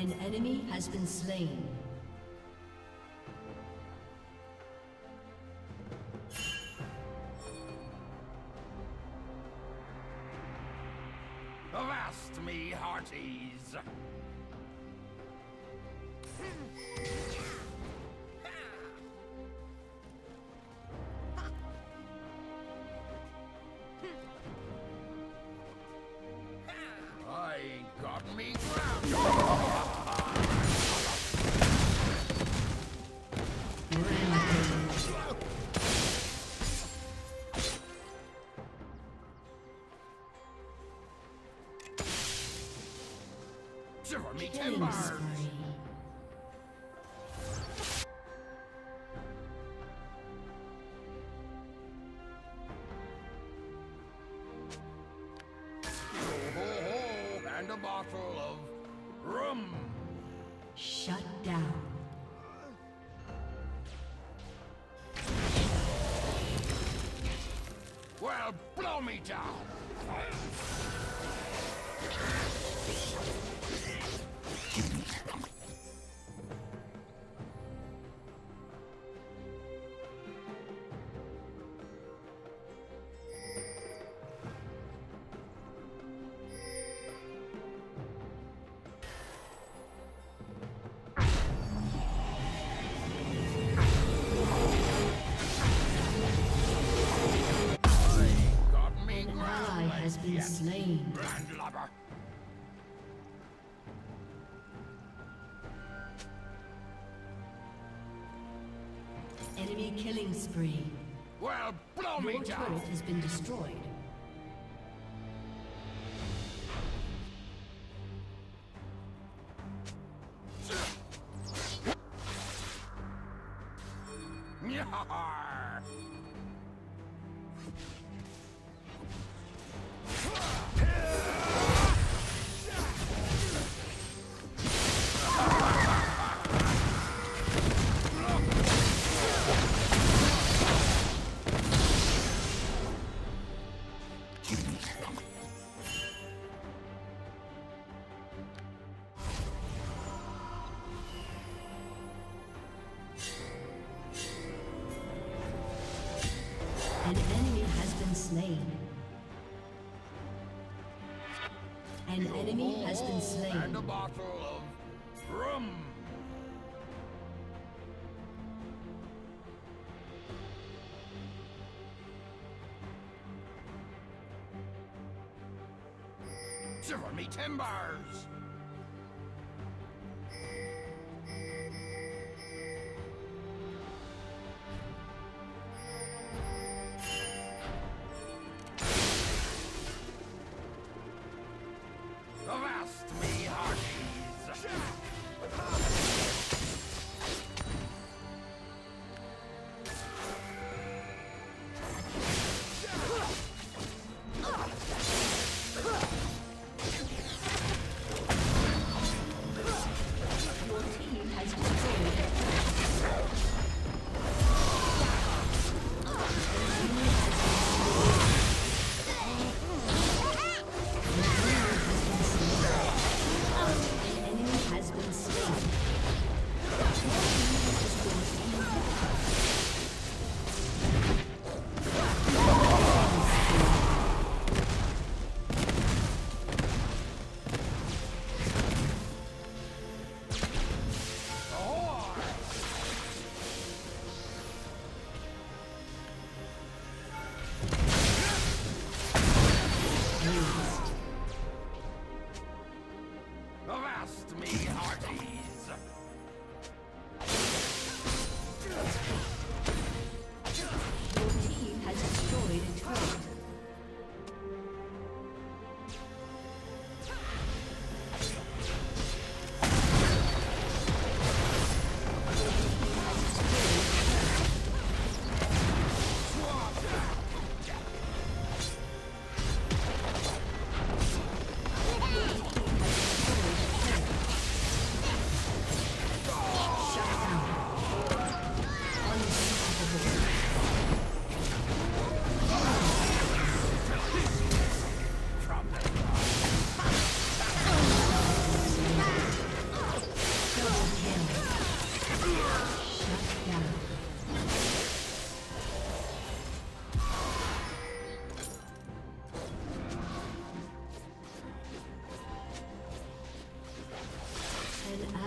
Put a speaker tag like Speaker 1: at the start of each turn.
Speaker 1: An enemy has been slain.
Speaker 2: Avast me, hearties! Shiver me
Speaker 1: Killing
Speaker 2: timbers!
Speaker 1: spree.
Speaker 2: And a bottle of rum.
Speaker 1: Shut down.
Speaker 2: Well, blow me down. Ground.
Speaker 1: has been slain.
Speaker 2: Landlubber.
Speaker 1: Enemy killing spree.
Speaker 2: Well, blow me down!
Speaker 1: Your
Speaker 2: down.
Speaker 1: turret has been destroyed.
Speaker 2: Nyar.
Speaker 1: An enemy has been slain. An enemy has been
Speaker 2: And
Speaker 1: slain.
Speaker 2: a bottle of rum. Shiver me timbers. Avast me, hearties!